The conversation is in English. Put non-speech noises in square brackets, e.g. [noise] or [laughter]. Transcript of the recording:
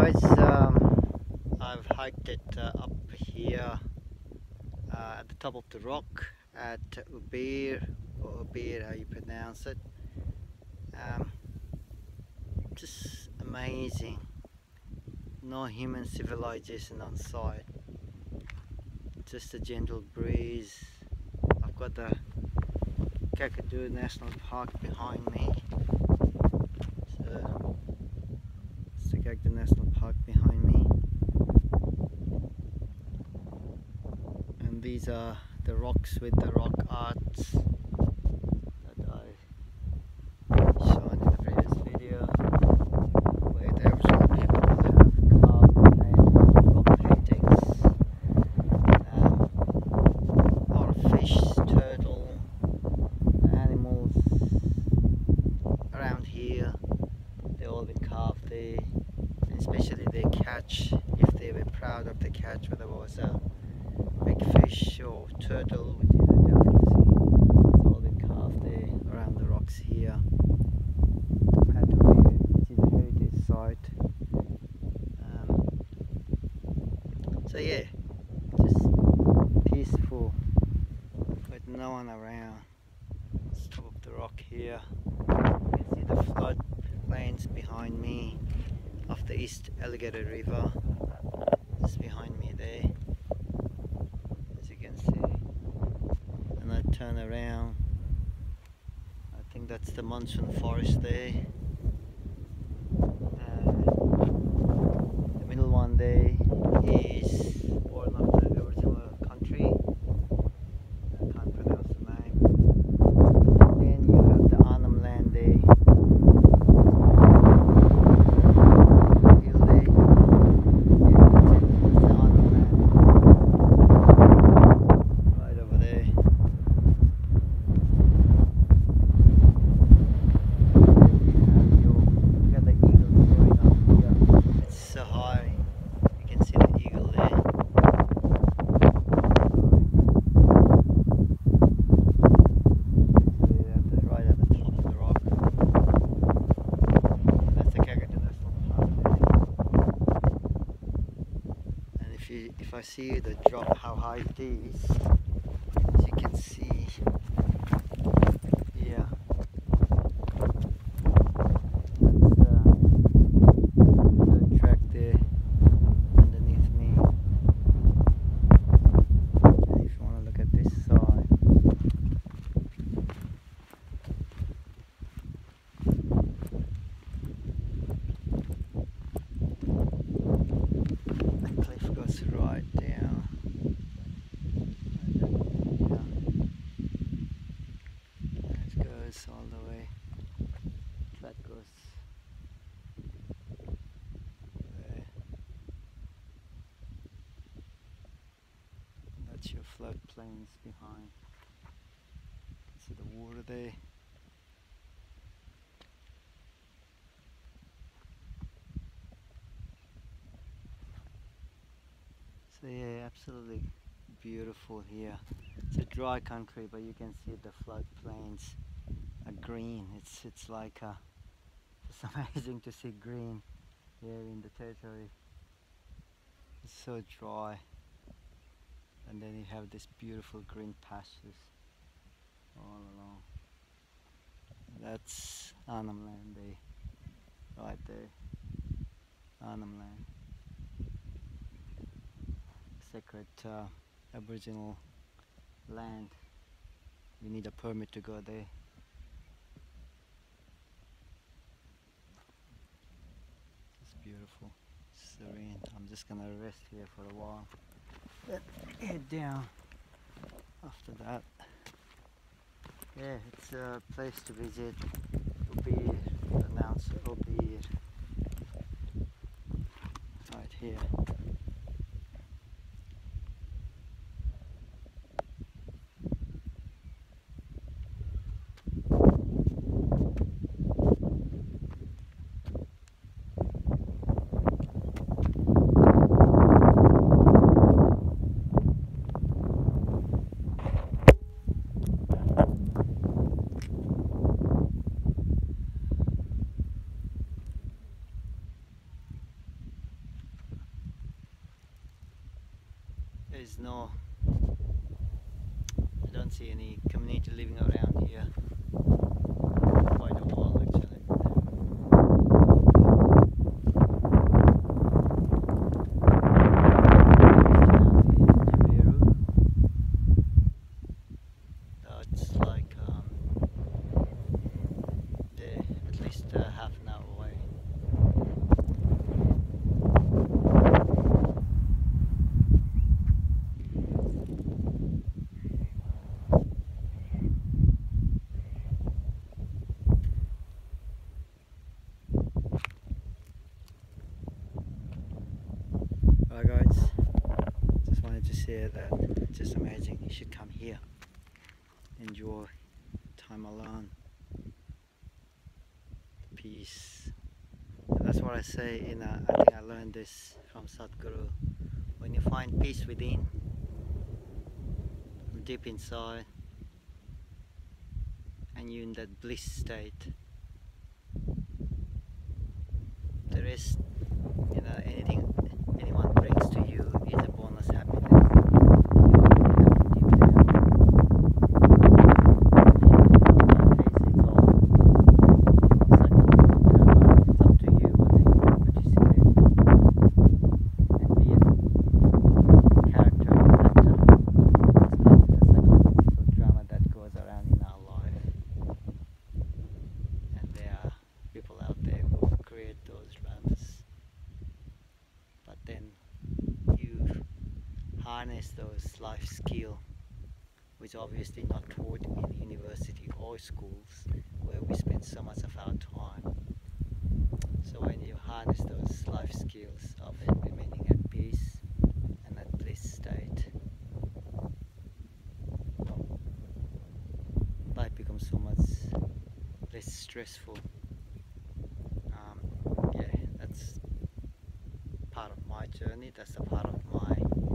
guys, um, I've hiked it uh, up here uh, at the top of the rock at Ubirr, or Ubirr how you pronounce it. Um, just amazing. No human civilization on site. Just a gentle breeze. I've got the Kakadu National Park behind me. So, the National Park behind me. And these are the rocks with the rock arts that I shown in the previous video. Where the Aboriginal people have carved and rock paintings. Um, a lot of fish, turtle, animals around here. They all been carved there, and especially their catch. If they were proud of the catch, whether it was a big fish or turtle, which is a delicacy. It's all been carved there around the rocks here. Weir, which is a heritage site. Um, so yeah, just peaceful with no one around. It's top of the rock here. You can see the flood plains behind me of the East Alligator River. Just behind me there. As you can see. And I turn around. I think that's the monsoon forest there. Uh, the middle one there is born of the Aboriginal country. I can't pronounce the name. Then you have the Arnhem land there. Hill there. Yeah, that's it. That's the Arnhem land. Right over there. Then you have your, you got the eagle going up here. It's so high. You can see the eagle there. There at the- right at the top of the rock. That's the Kakadu National Park there. And if you if I see the drop how high it is, you can see here. That's the, the track there underneath me. And if you want to look at this side, the cliff goes right down. Yeah. It goes all the way. That goes there. That's your floodplains behind. See the water there. So yeah, absolutely beautiful here. It's a dry country, but you can see the floodplains are green. It's it's like uh, [laughs] it's amazing to see green here in the territory. It's so dry, and then you have this beautiful green pastures all along. That's Arnhem Land there, right there. Arnhem Land sacred uh, Aboriginal land. You need a permit to go there. It's beautiful, serene. I'm just gonna rest here for a while. Head down after that. Yeah, it's a place to visit. Ubirr, pronounced Ubirr. Right here. Don't see any community living around here quite a while actually That's like um, yeah, at least uh, half an hour away. Alright guys, just that. Just amazing. You should come here. Enjoy time alone. Peace. And that's what I say in a, I think I learned this from Sadhguru. When you find peace within, deep inside, and you're in that bliss state, the rest, you know, anything anyone brings to you is a bonus happiness. You already have it deep down. You know, nowadays it's all it's like, uh, it's up to you whether you want to participate and be a character or actor. It's like the psychological drama that goes around in our life. And there are people out there who create those dramas but then you harness those life skill which obviously not taught in university or schools where we spend so much of our time so when you harness those life skills of remaining at peace and at bliss state life becomes so much less stressful um, yeah that's part of my journey. That's a part of my